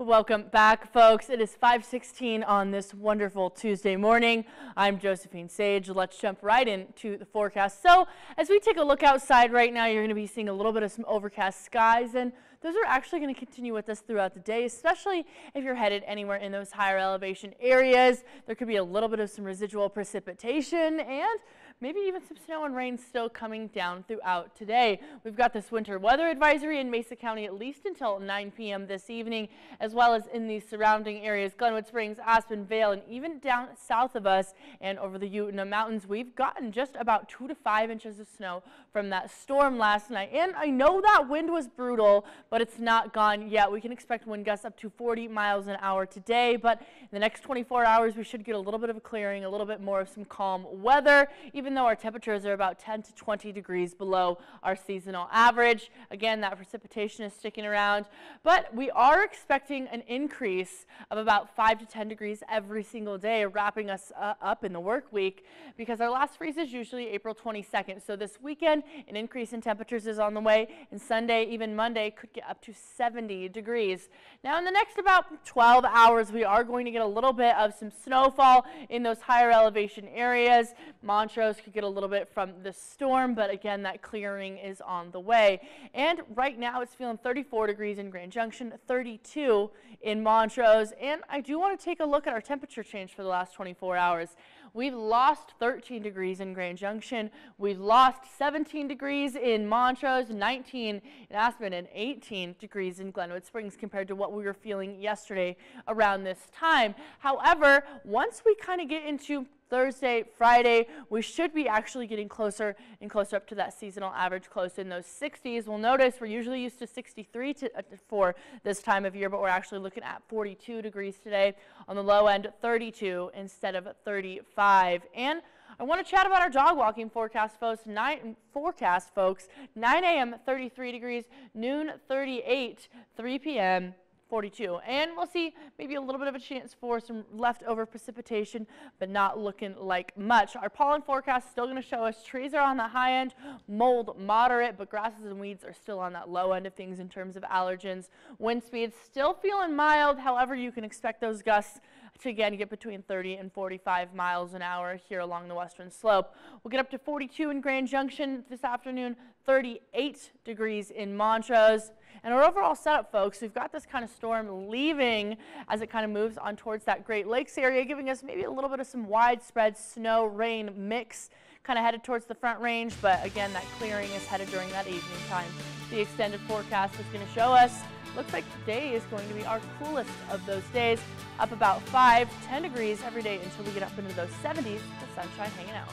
Welcome back, folks. It is 516 on this wonderful Tuesday morning. I'm Josephine Sage. Let's jump right into the forecast. So as we take a look outside right now, you're going to be seeing a little bit of some overcast skies, and those are actually going to continue with us throughout the day, especially if you're headed anywhere in those higher elevation areas. There could be a little bit of some residual precipitation and maybe even some snow and rain still coming down throughout today. We've got this winter weather advisory in Mesa County at least until 9 p.m. this evening, as well as in the surrounding areas, Glenwood Springs, Aspen, Vail, and even down south of us and over the Uinta Mountains. We've gotten just about two to five inches of snow from that storm last night. And I know that wind was brutal, but it's not gone yet. We can expect wind gusts up to 40 miles an hour today, but in the next 24 hours, we should get a little bit of a clearing, a little bit more of some calm weather, even though our temperatures are about 10 to 20 degrees below our seasonal average. Again, that precipitation is sticking around, but we are expecting an increase of about 5 to 10 degrees every single day, wrapping us uh, up in the work week because our last freeze is usually April 22nd. So this weekend, an increase in temperatures is on the way, and Sunday, even Monday, could get up to 70 degrees. Now, in the next about 12 hours, we are going to get a little bit of some snowfall in those higher elevation areas. Montrose could get a little bit from the storm, but again, that clearing is on the way. And right now it's feeling 34 degrees in Grand Junction, 32 in Montrose. And I do want to take a look at our temperature change for the last 24 hours. We've lost 13 degrees in Grand Junction. We've lost 17 degrees in Montrose, 19 in Aspen, and 18 degrees in Glenwood Springs compared to what we were feeling yesterday around this time. However, once we kind of get into Thursday, Friday, we should be actually getting closer and closer up to that seasonal average, close in those 60s. We'll notice we're usually used to 63 to, uh, for this time of year, but we're actually looking at 42 degrees today. On the low end, 32 instead of 35. And I want to chat about our dog walking forecast, folks. Nine, forecast, folks. 9 a.m. 33 degrees, noon 38, 3 p.m. 42. And we'll see maybe a little bit of a chance for some leftover precipitation, but not looking like much. Our pollen forecast is still going to show us trees are on the high end, mold moderate, but grasses and weeds are still on that low end of things in terms of allergens. Wind speeds still feeling mild. However, you can expect those gusts to again get between 30 and 45 miles an hour here along the western slope. We'll get up to 42 in Grand Junction this afternoon, 38 degrees in Montrose. And our overall setup, folks, we've got this kind of storm leaving as it kind of moves on towards that Great Lakes area, giving us maybe a little bit of some widespread snow rain mix kind of headed towards the front range. But again, that clearing is headed during that evening time. The extended forecast is going to show us Looks like today is going to be our coolest of those days, up about 5, 10 degrees every day until we get up into those 70s, the sunshine hanging out.